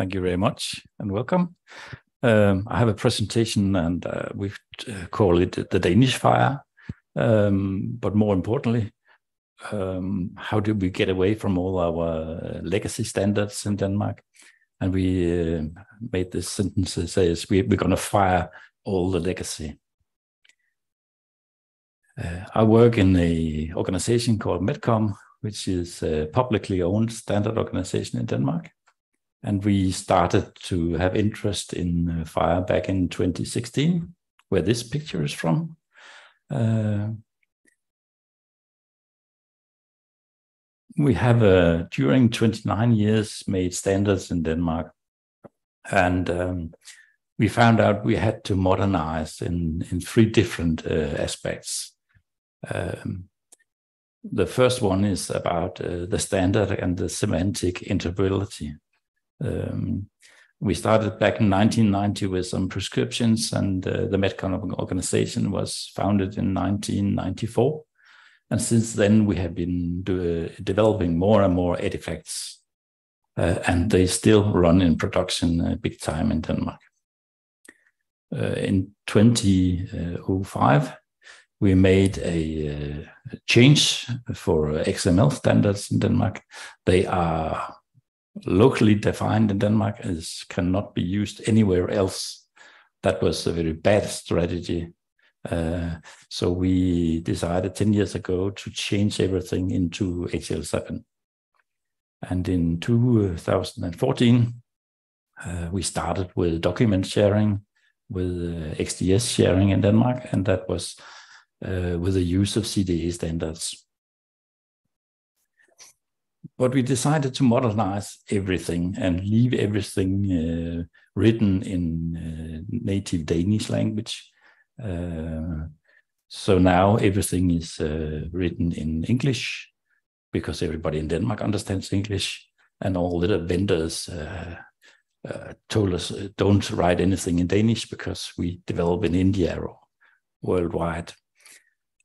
Thank you very much and welcome. Um, I have a presentation and uh, we uh, call it the Danish FHIR. Um, but more importantly, um, how do we get away from all our legacy standards in Denmark? And we uh, made this sentence that says we, we're going to fire all the legacy. Uh, I work in a organization called MedCom, which is a publicly owned standard organization in Denmark. And we started to have interest in uh, FHIR back in 2016, where this picture is from. Uh, we have, uh, during 29 years, made standards in Denmark. And um, we found out we had to modernize in, in three different uh, aspects. Um, the first one is about uh, the standard and the semantic interoperability. Um, we started back in 1990 with some prescriptions, and uh, the MedCom organization was founded in 1994. And since then, we have been do, developing more and more artifacts, uh, and they still run in production uh, big time in Denmark. Uh, in 2005, we made a, uh, change for XML standards in Denmark. They are locally defined in Denmark is cannot be used anywhere else. That was a very bad strategy. Uh, so we decided 10 years ago to change everything into HL7. And in 2014, uh, we started with document sharing, with uh, XDS sharing in Denmark, and that was uh, with the use of CDA standards. But we decided to modernize everything and leave everything uh, written in uh, native Danish language. Uh, so now everything is uh, written in English because everybody in Denmark understands English, and all the vendors uh, uh, told us don't write anything in Danish because we develop in India or worldwide.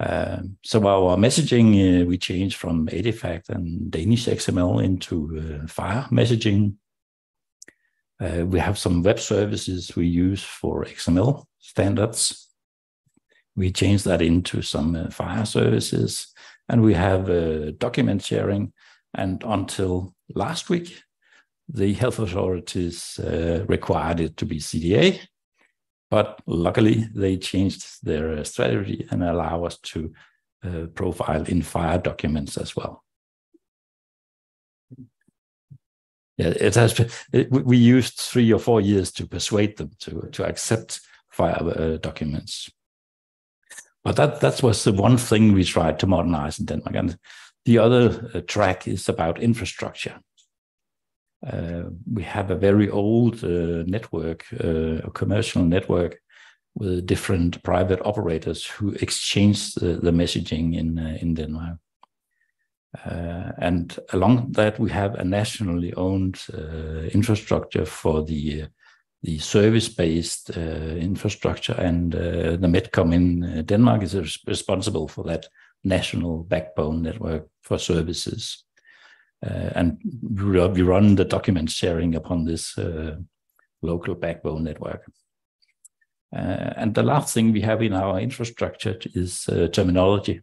Um, so our messaging, uh, we changed from Edifact and Danish XML into uh, FHIR messaging. Uh, we have some web services we use for XML standards. We changed that into some uh, FHIR services, and we have uh, document sharing. And until last week, the health authorities uh, required it to be CDA, but luckily, they changed their uh, strategy and allow us to uh, profile in FHIR documents as well. Yeah, it has. Been, it, we used three or four years to persuade them to to accept FHIR uh, documents. But that that was the one thing we tried to modernize in Denmark. And the other uh, track is about infrastructure. Uh, we have a very old uh, network, uh, a commercial network with different private operators who exchange the, the messaging in in Denmark. Uh, and along that, we have a nationally owned uh, infrastructure for the uh, the service-based infrastructure, and the MedCom in Denmark is responsible for that national backbone network for services. Uh, and we run the document sharing upon this uh, local backbone network. Uh, and the last thing we have in our infrastructure is terminology.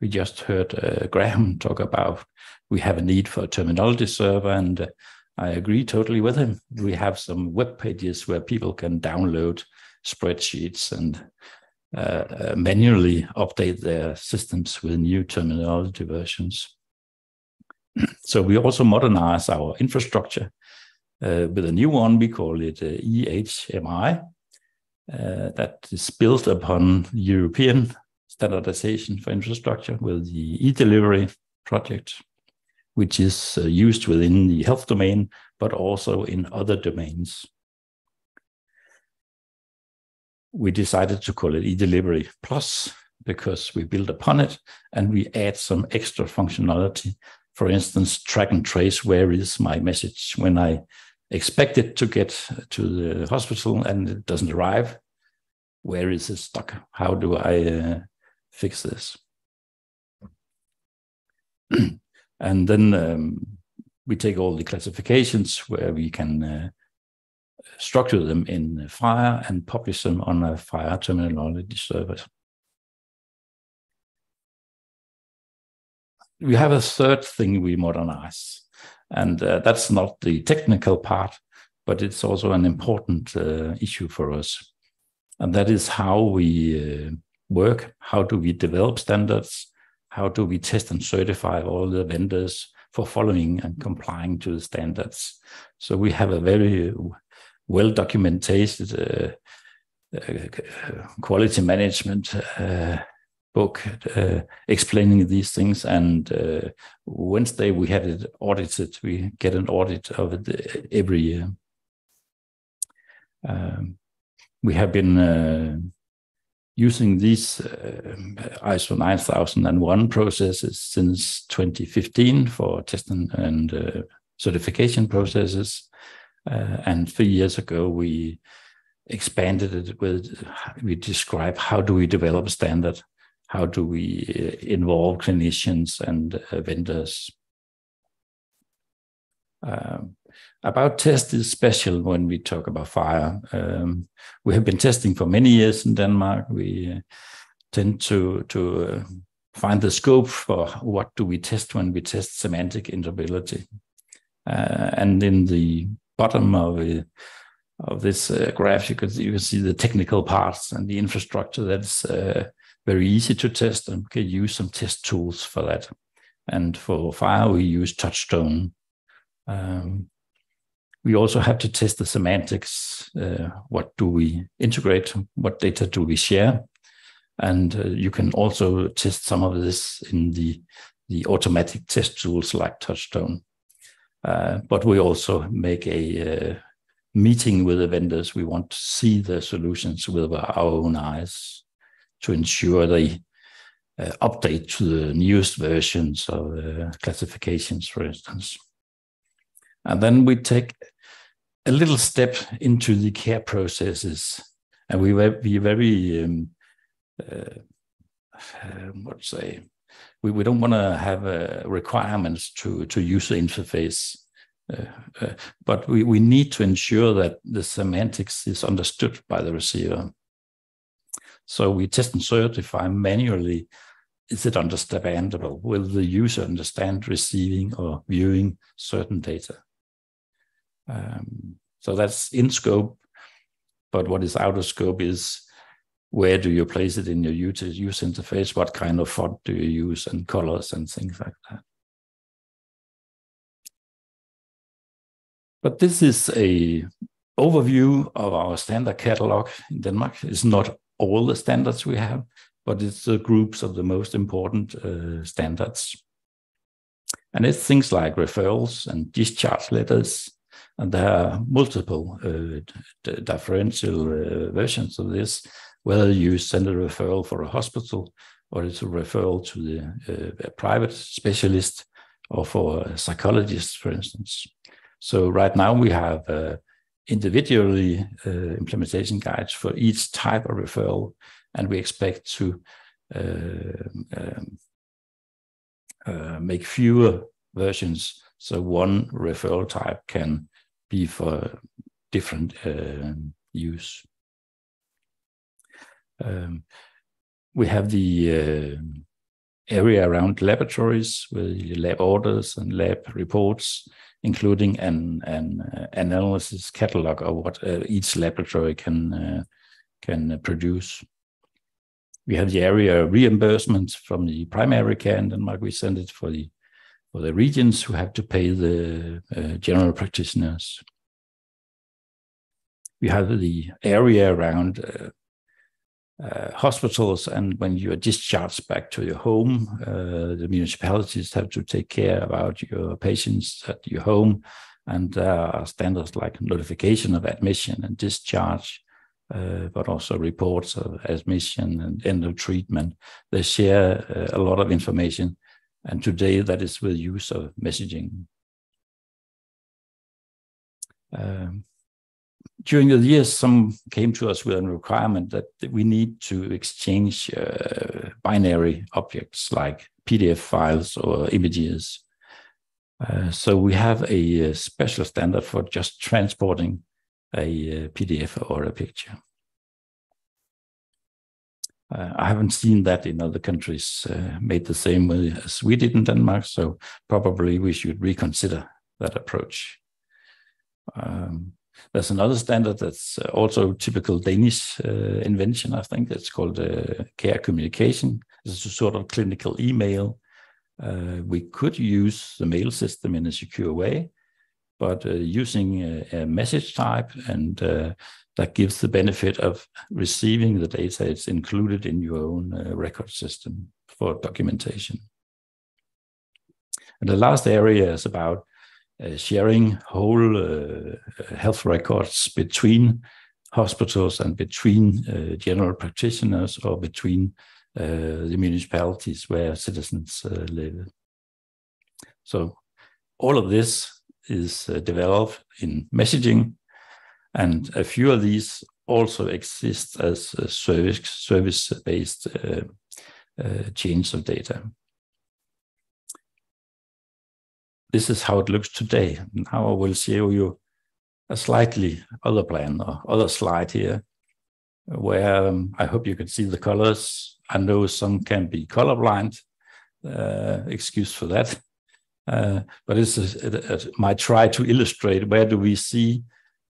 We just heard Graham talk about we have a need for a terminology server, and I agree totally with him. We have some web pages where people can download spreadsheets and uh, manually update their systems with new terminology versions. so we also modernize our infrastructure uh, with a new one. We call it uh, EHMI. Uh, that is built upon European standardization for infrastructure with the e-delivery project, which is used within the health domain, but also in other domains. We decided to call it e-delivery plus because we build upon it and we add some extra functionality for instance, track and trace where is my message when I expect it to get to the hospital and it doesn't arrive. Where is it stuck? How do I uh, fix this? and then um, we take all the classifications where we can uh, structure them in FHIR and publish them on a FHIR terminology server. We have a third thing we modernize, and uh, that's not the technical part, but it's also an important uh, issue for us. And that is how we uh, work. How do we develop standards? How do we test and certify all the vendors for following and complying to the standards? So we have a very well documented uh, uh, quality management uh, book uh, explaining these things. And uh, Wednesday we had it audited. We get an audit of it every year. Um, we have been uh, using these uh, ISO 9001 processes since 2015 for testing and uh, certification processes. Uh, and three years ago, we expanded it with, we describe how do we develop a standard? How do we uh, involve clinicians and uh, vendors? Um, about test is special when we talk about FHIR. Um, we have been testing for many years in Denmark. We uh, tend to to uh, find the scope for what do we test when we test semantic interoperability. Uh, and in the bottom of uh, of this graph, you can you can see the technical parts and the infrastructure that's very easy to test, and we can use some test tools for that. And for FHIR, we use Touchstone. Um, we also have to test the semantics. Uh, what do we integrate? What data do we share? And uh, you can also test some of this in the, the automatic test tools like Touchstone. Uh, but we also make a uh, meeting with the vendors. We want to see the solutions with our own eyes to ensure they uh, update to the newest versions of uh, classifications, for instance. And then we take a little step into the care processes, and we we very um, uh, um, what say we, we don't want to have uh, requirements to to user interface. Uh, uh, but we, we need to ensure that the semantics is understood by the receiver. So we test and certify manually is it understandable? Will the user understand receiving or viewing certain data? Um, so that's in scope, but what is out of scope is where do you place it in your user, user interface? What kind of font do you use and colors and things like that? But this is a overview of our standard catalog in Denmark. It's not all the standards we have, but it's the groups of the most important uh, standards. And it's things like referrals and discharge letters, and there are multiple uh, differential uh, versions of this, whether you send a referral for a hospital or it's a referral to the uh, private specialist or for a psychologist, for instance. So right now we have uh, individually uh, implementation guides for each type of referral, and we expect to uh, um, make fewer versions so one referral type can be for different uh, use. Um, we have the uh, area around laboratories with lab orders and lab reports, including an, an uh, analysis catalog of what uh, each laboratory can uh, can produce. We have the area reimbursements from the primary care in Denmark. We send it for the for the regions who have to pay the uh, general practitioners. We have the area around uh, uh, hospitals, and when you are discharged back to your home, uh, the municipalities have to take care about your patients at your home, and there are standards like notification of admission and discharge, uh, but also reports of admission and end of treatment. They share uh, a lot of information and today that is with use of messaging. Um, during the years, some came to us with a requirement that we need to exchange uh, binary objects like PDF files or images. Uh, so we have a, a, special standard for just transporting a, a PDF or a picture. Uh, I haven't seen that in other countries uh, made the same way as we did in Denmark, so probably we should reconsider that approach. Um, there's another standard that's also typical Danish uh, invention, I think. It's called uh, care communication. It's a sort of clinical email. Uh, we could use the mail system in a secure way, but uh, using a, a, message type and uh, that gives the benefit of receiving the data. It's included in your own uh, record system for documentation. And the last area is about uh, sharing whole uh, health records between hospitals and between uh, general practitioners or between uh, the municipalities where citizens uh, live. So all of this is developed in messaging and a few of these also exist as service service based uh, uh, chains of data. This is how it looks today. Now I will show you a slightly other plan or other slide here, where um, I hope you can see the colors. I know some can be colorblind. Uh, excuse for that. Uh, but a, my try to illustrate where do we see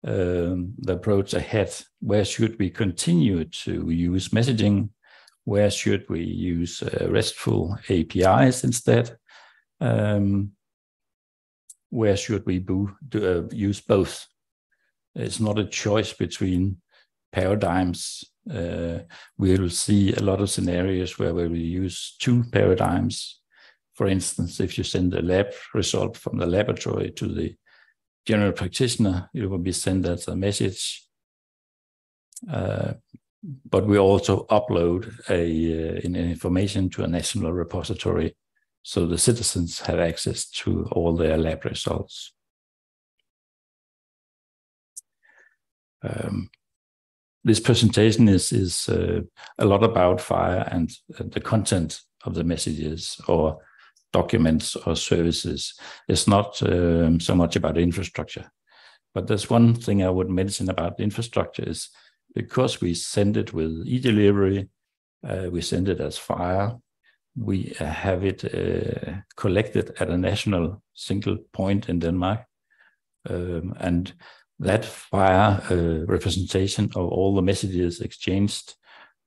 um, the approach ahead. Where should we continue to use messaging? Where should we use uh, RESTful APIs instead? Um, where should we do, uh, use both? It's not a choice between paradigms. Uh, we'll see a lot of scenarios where we will use two paradigms. For instance, if you send a lab result from the laboratory to the general practitioner, it will be sent as a message. Uh, but we also upload a, uh, information to a national repository so the citizens have access to all their lab results. Um, this presentation is, is uh, a lot about FHIR and uh, the content of the messages or documents or services. It's not um, so much about infrastructure. But there's one thing I would mention about infrastructure is because we send it with e-delivery, uh, we send it as FHIR, we have it uh, collected at a national single point in Denmark. Um, and that FHIR uh, representation of all the messages exchanged,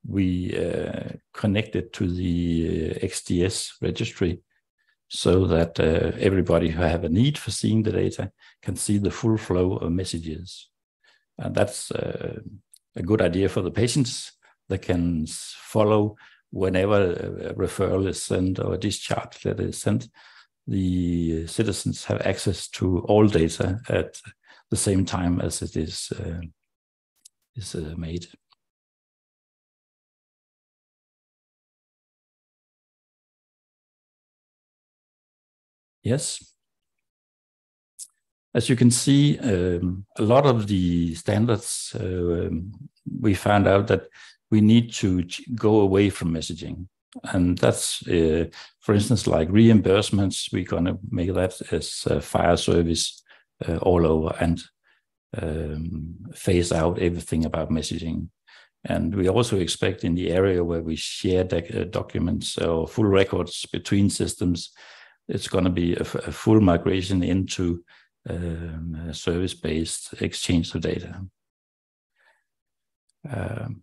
we uh, connected to the uh, XDS registry so that uh, everybody who have a need for seeing the data can see the full flow of messages. And that's uh, a good idea for the patients that can follow whenever a referral is sent or a discharge letter is sent. The citizens have access to all data at the same time as it is, uh, is uh, made. Yes. As you can see, um, a lot of the standards, uh, we found out that we need to go away from messaging. And that's, uh, for instance, like reimbursements, we're going to make that as a FHIR service uh, all over and um, phase out everything about messaging. And we also expect in the area where we share uh, documents or full records between systems it's going to be a, a, full migration into um, service-based exchange of data. Um,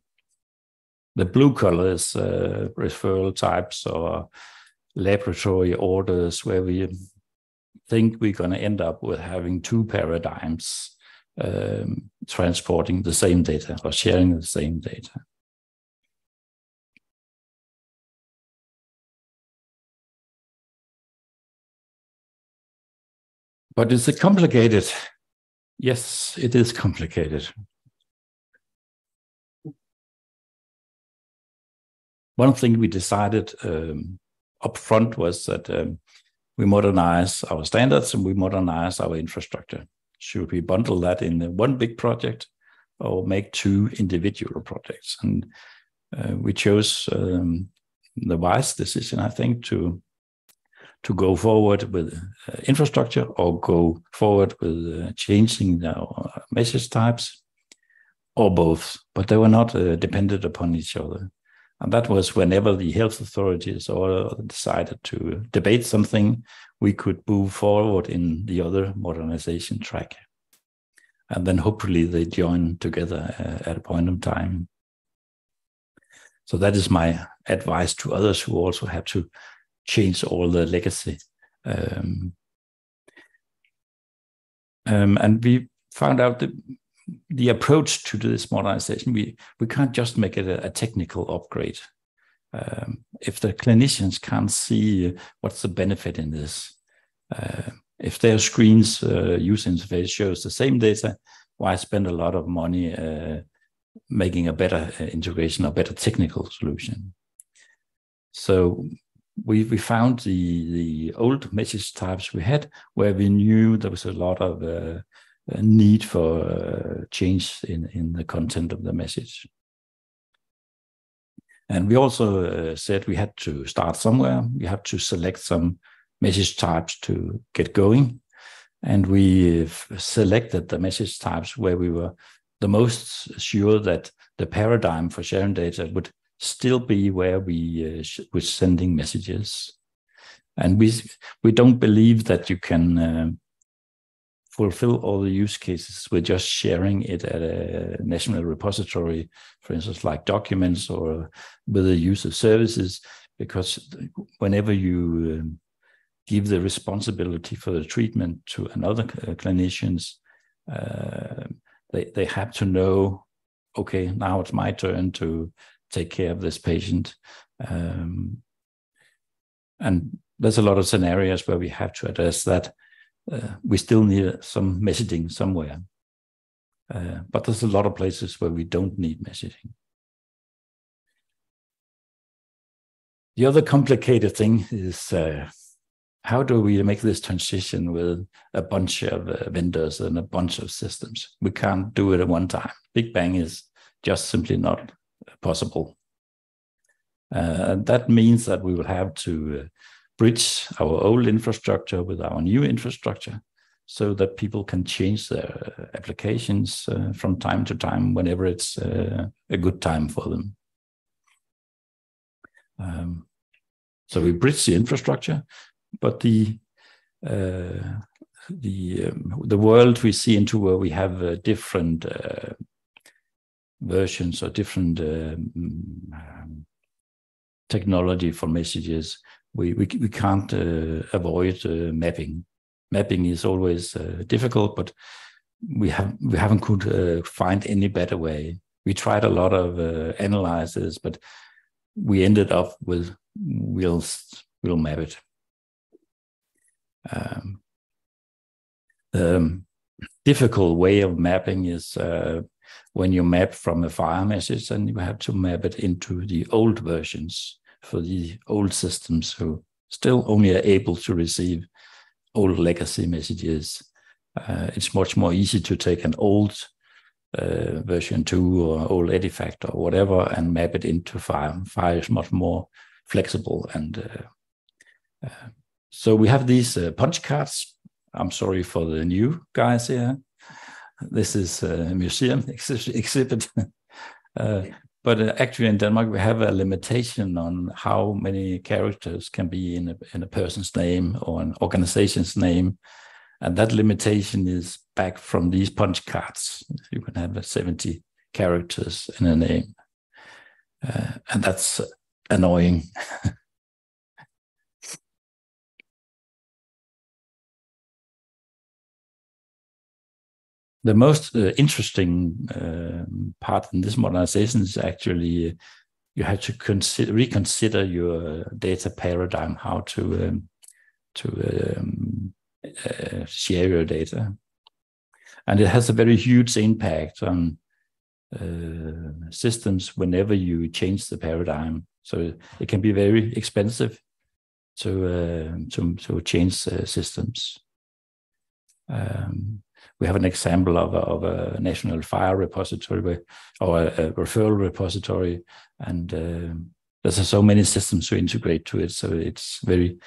the blue color is uh, referral types or laboratory orders where we think we're going to end up with having two paradigms um, transporting the same data or sharing the same data. But is it complicated? Yes, it is complicated. One thing we decided um, up front was that um, we modernize our standards and we modernize our infrastructure. Should we bundle that in one big project or make two individual projects? And uh, we chose um, the wise decision, I think, to to go forward with uh, infrastructure or go forward with uh, changing our message types or both, but they were not uh, dependent upon each other. And that was whenever the health authorities or decided to debate something, we could move forward in the other modernization track. And then hopefully they join together uh, at a point in time. So that is my advice to others who also have to change all the legacy. Um, um, and we found out that the approach to this modernization, we, we can't just make it a, a technical upgrade. Um, if the clinicians can't see what's the benefit in this, uh, if their screens uh, user interface shows the same data, why spend a lot of money uh, making a better uh, integration, a better technical solution? So we we found the the old message types we had where we knew there was a lot of uh, need for uh, change in in the content of the message. And we also uh, said we had to start somewhere. We have to select some message types to get going. And we selected the message types where we were the most sure that the paradigm for sharing data would still be where we uh, were sending messages. And we we don't believe that you can uh, fulfill all the use cases with just sharing it at a national repository, for instance, like documents or with the use of services, because whenever you um, give the responsibility for the treatment to another uh, clinicians, uh, they, they have to know, okay, now it's my turn to take care of this patient. Um, and there's a lot of scenarios where we have to address that. Uh, we still need some messaging somewhere. Uh, but there's a lot of places where we don't need messaging. The other complicated thing is uh, how do we make this transition with a bunch of uh, vendors and a bunch of systems? We can't do it at one time. Big Bang is just simply not possible. Uh, that means that we will have to uh, bridge our old infrastructure with our new infrastructure so that people can change their applications uh, from time to time whenever it's uh, a good time for them. Um, so we bridge the infrastructure, but the uh, the um, the world we see into where we have uh, different versions or different um, technology for messages, we, we, we can't uh, avoid uh, mapping. Mapping is always uh, difficult, but we have we haven't could find any better way. We tried a lot of analyzers, but we ended up with we'll we'll map it. Um, the difficult way of mapping is uh, when you map from a FHIR message and you have to map it into the old versions for the old systems who still only are able to receive old legacy messages. Uh, it's much more easy to take an old uh, version 2 or old Edifact or whatever and map it into FHIR. FHIR is much more flexible. And uh, uh so we have these uh, punch cards. I'm sorry for the new guys here. This is a museum ex exhibit. Uh, but uh, actually, in Denmark, we have a limitation on how many characters can be in a, in a person's name or an organization's name. And that limitation is back from these punch cards. You can have 70 characters in a name. Uh, and that's annoying. the most uh, interesting uh, part in this modernization is actually uh, you have to consider, reconsider your data paradigm, how to um, to um, uh, share your data, and it has a very huge impact on uh, systems whenever you change the paradigm. So it can be very expensive to uh, to to change systems. Um, we have an example of a, of a national FHIR repository or a, a referral repository, and uh, there's so many systems to integrate to it. So it's very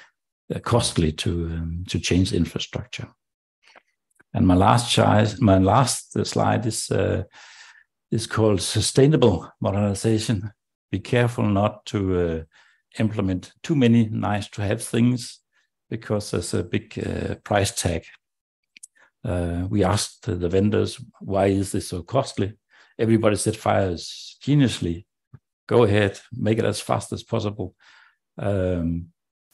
uh, costly to um, to change infrastructure. And my last chart, my last slide is uh, is called sustainable modernization. Be careful not to uh, implement too many nice to have things because there's a big uh, price tag. Uh, we asked the vendors, why is this so costly? Everybody said FHIR is geniusly. Go ahead, make it as fast as possible. Um,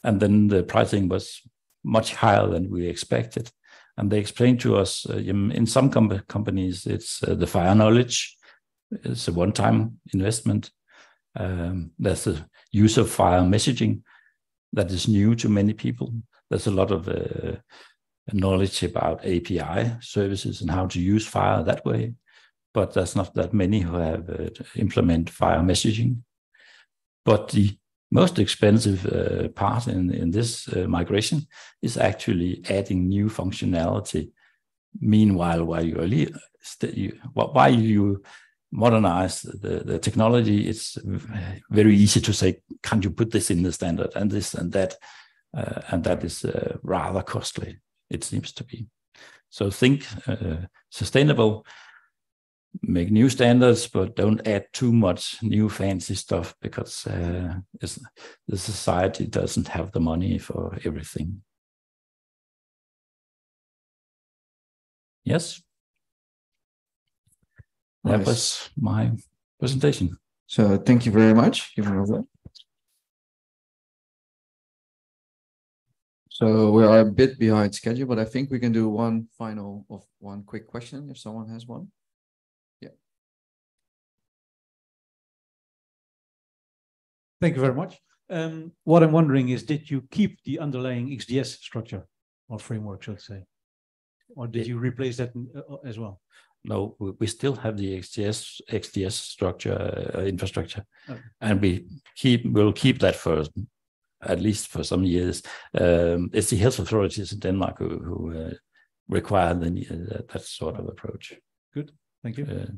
and then the pricing was much higher than we expected. And they explained to us uh, in some com companies, it's uh, the FHIR knowledge, it's a one time investment. Um, there's the use of FHIR messaging that is new to many people. There's a lot of uh, knowledge about API services and how to use FHIR that way, but there's not that many who have uh, implement FHIR messaging. But the most expensive uh, part in, in this uh, migration is actually adding new functionality. Meanwhile, while you are you, why you modernize the, the technology, it's very easy to say, can't you put this in the standard and this and that? Uh, and that is uh, rather costly, it seems to be. So think uh, sustainable make new standards, but don't add too much new fancy stuff because uh, the society doesn't have the money for everything. Yes. Nice. That was my presentation. So thank you very much. So we are a bit behind schedule, but I think we can do one final of one quick question if someone has one. Yeah. Thank you very much. Um, what I'm wondering is, did you keep the underlying XDS structure or framework, let's say, or did you replace that uh, as well? No, we still have the XDS XDS structure uh, infrastructure, okay. and we keep will keep that for at least for some years. Um, it's the health authorities in Denmark who, who uh, require the, uh, that sort of approach. Good, thank you. Uh,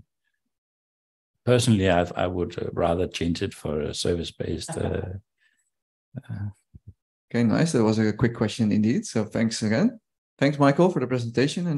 personally, I, I would uh, rather change it for a service based. Uh, uh, okay, nice. That was a quick question indeed. So thanks again. Thanks, Michael, for the presentation. And